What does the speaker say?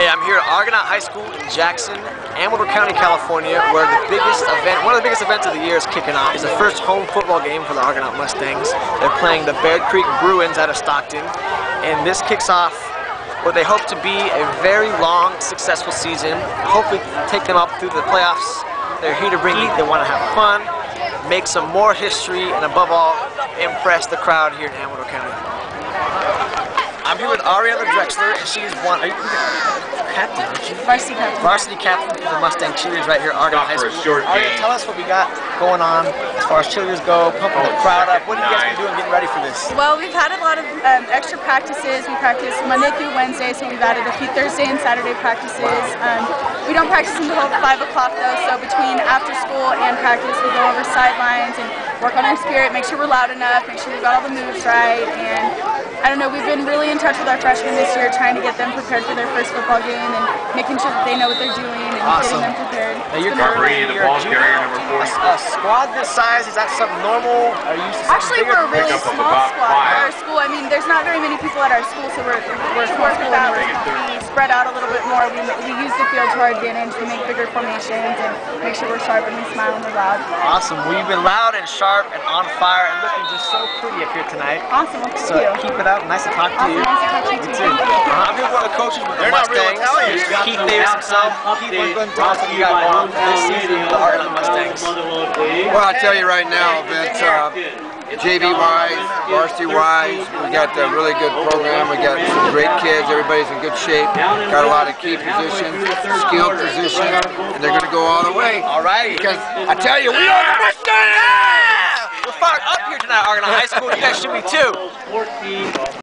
Hey, I'm here at Argonaut High School in Jackson, Amador County, California, where the biggest event, one of the biggest events of the year is kicking off. It's the first home football game for the Argonaut Mustangs. They're playing the Bear Creek Bruins out of Stockton, and this kicks off what they hope to be a very long, successful season. Hopefully take them up through the playoffs. They're here to bring heat, they want to have fun, make some more history, and above all, impress the crowd here in Amador County. I'm here with Ariana Drexler, and she's one. Are captain? aren't you? Varsity captain. Varsity captain for the Mustang cheerleaders right here, Argonaut High School. short Ariana, game. tell us what we got going on as far as cheerleaders go, pumping the Oh, crowd up. What have you guys been doing getting ready for this? Well, we've had a lot of um, extra practices. We practice Monday through Wednesday, so we've added a few Thursday and Saturday practices. Um, we don't practice until 5 o'clock though, so between after school and practice, we go over sidelines and work on our spirit, make sure we're loud enough, make sure we've got all the moves right, and I don't know, we've been really in touch with our freshmen this year, trying to get them prepared for their first football game and making sure that they know what they're doing and Awesome. getting them prepared. Now you're It's currently the a ball junior. carrier, number A, 40. a squad this size, is that something normal? Are you used to something Actually, bigger? we're a really Pick up of small squad five. at our school. I mean, there's not very many people at our school, so we're we're a small school. and We spread out a little bit more. We, we use the field to our advantage. We make bigger formations and make sure we're sharp and we smile and we're loud. Awesome. Well, you've been loud and sharp and on fire and looking just so pretty up here tonight. Awesome. Well, thank So you. keep it up. Nice to talk to Awesome. you. Nice to talk to you too. Thank you. Uh, I'm here with one of the coaches with They're not real Mustangs. Italians. Keith Davis himself. Keith, what's going to tell us what you got going on this season with the Argonaut Mustangs? Well, I'll tell you right now, Vince, uh, JV wise, varsity wise, we got a really good program. We got some great kids. Everybody's in good shape. Got a lot of key positions, skill positions, and they're going to go all the way. All righty. Because I tell you, we are the Mustangs! Fired up here tonight, Argonaut High School. You guys should be too.